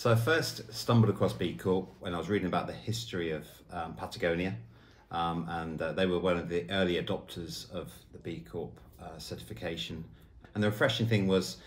So I first stumbled across B Corp when I was reading about the history of um, Patagonia, um, and uh, they were one of the early adopters of the B Corp uh, certification. And the refreshing thing was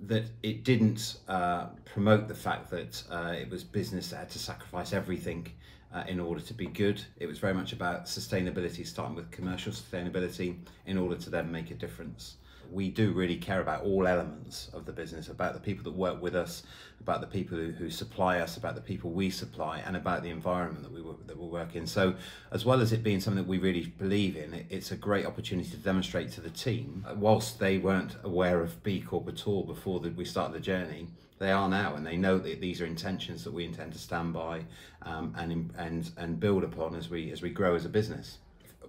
that it didn't uh, promote the fact that uh, it was business that had to sacrifice everything uh, in order to be good. It was very much about sustainability, starting with commercial sustainability, in order to then make a difference we do really care about all elements of the business, about the people that work with us, about the people who, who supply us, about the people we supply, and about the environment that we that we work in. So, as well as it being something that we really believe in, it, it's a great opportunity to demonstrate to the team. Whilst they weren't aware of B Corp at all before we started the journey, they are now, and they know that these are intentions that we intend to stand by um, and and and build upon as we as we grow as a business.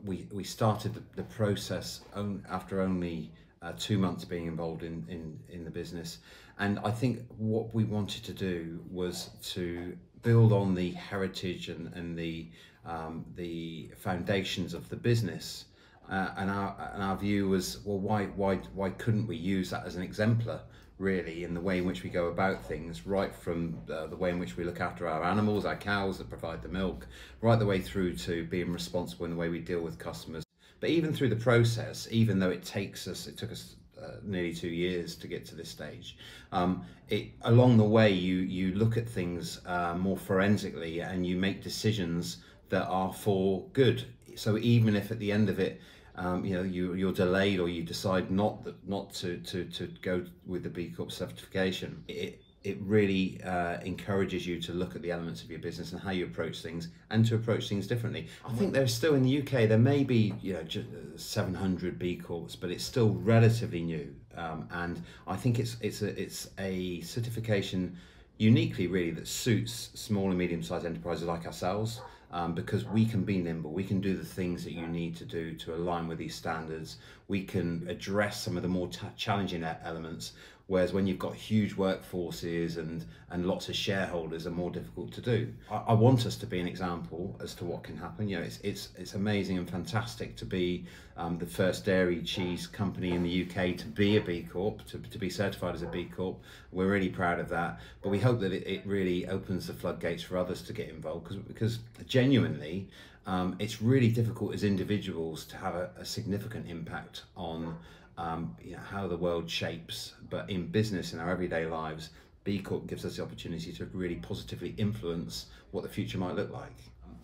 We we started the, the process on, after only uh, two months being involved in, in, in the business. And I think what we wanted to do was to build on the heritage and, and the, um, the foundations of the business. Uh, and, our, and our view was, well, why, why, why couldn't we use that as an exemplar really in the way in which we go about things right from the way in which we look after our animals our cows that provide the milk right the way through to being responsible in the way we deal with customers but even through the process, even though it takes us, it took us uh, nearly two years to get to this stage. Um, it along the way, you you look at things uh, more forensically and you make decisions that are for good. So even if at the end of it, um, you know you you're delayed or you decide not that not to to to go with the B Corp certification, it it really uh, encourages you to look at the elements of your business and how you approach things and to approach things differently. I think there's still in the UK there may be you know uh, 700 B Corps, but it's still relatively new, um, and I think it's it's a it's a certification uniquely really that suits small and medium sized enterprises like ourselves um, because we can be nimble. We can do the things that you need to do to align with these standards. We can address some of the more challenging elements whereas when you've got huge workforces and and lots of shareholders are more difficult to do. I, I, want us to be an example as to what can happen. You know it's it's it's amazing and fantastic to be um, the first dairy cheese company in the UK to be a B Corp to, to be certified as a B Corp. We're really proud of that. But we hope that it, it really opens the floodgates for others to get involved because because genuinely um, it's really difficult as individuals to have a, a significant impact on um, you know, how the world shapes. But in business, in our everyday lives, B Corp gives us the opportunity to really positively influence what the future might look like.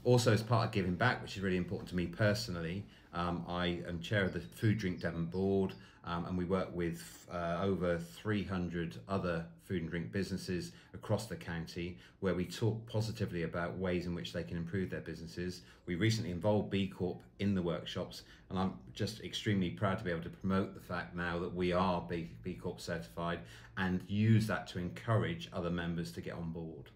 Also, as part of giving back, which is really important to me personally, um, I am chair of the Food Drink Devon board, um, and we work with uh, over 300 other food and drink businesses across the county where we talk positively about ways in which they can improve their businesses. We recently involved B Corp in the workshops, and I'm just extremely proud to be able to promote the fact now that we are B, B Corp certified and use that to encourage other members to get on board.